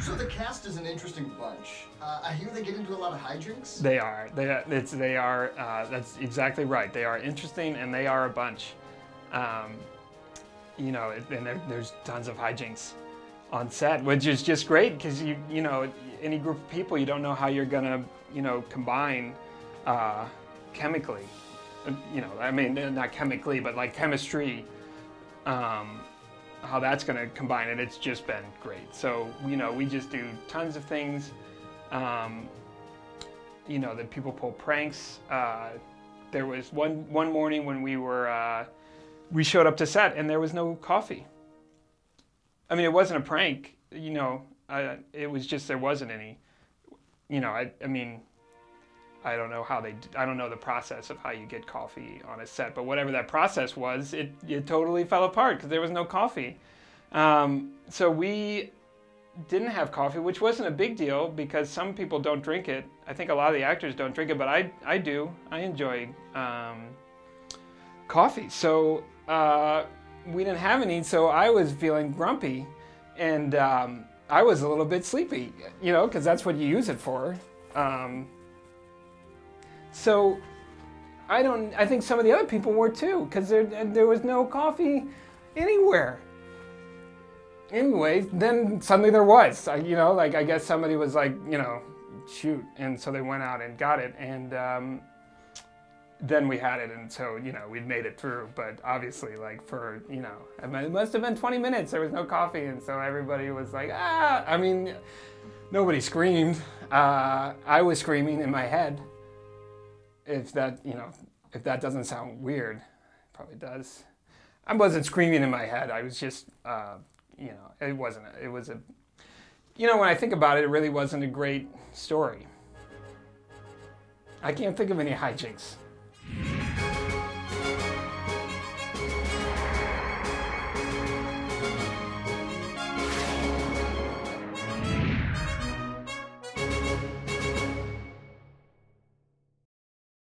So the cast is an interesting bunch. Uh, I hear they get into a lot of hijinks. They are. They are. It's, they are. Uh, that's exactly right. They are interesting, and they are a bunch. Um, you know, and there, there's tons of hijinks on set, which is just great because you you know any group of people you don't know how you're gonna you know combine uh, chemically. You know, I mean not chemically, but like chemistry. Um, how that's going to combine it, it's just been great. So, you know, we just do tons of things. Um, you know, that people pull pranks. Uh, there was one, one morning when we were, uh, we showed up to set and there was no coffee. I mean, it wasn't a prank, you know, uh, it was just there wasn't any. You know, I, I mean, I don't know how they, I don't know the process of how you get coffee on a set, but whatever that process was, it, it totally fell apart because there was no coffee. Um, so we didn't have coffee, which wasn't a big deal because some people don't drink it. I think a lot of the actors don't drink it, but I, I do. I enjoy um, coffee. So uh, we didn't have any, so I was feeling grumpy and um, I was a little bit sleepy, you know, because that's what you use it for. So I don't. I think some of the other people were too, because there there was no coffee anywhere. Anyway, then suddenly there was. I, you know, like I guess somebody was like, you know, shoot, and so they went out and got it, and um, then we had it, and so you know we'd made it through. But obviously, like for you know, it must have been 20 minutes. There was no coffee, and so everybody was like, ah. I mean, nobody screamed. Uh, I was screaming in my head if that you know if that doesn't sound weird it probably does. I wasn't screaming in my head. I was just uh, you know it wasn't a, it was a you know when i think about it it really wasn't a great story. I can't think of any hijinks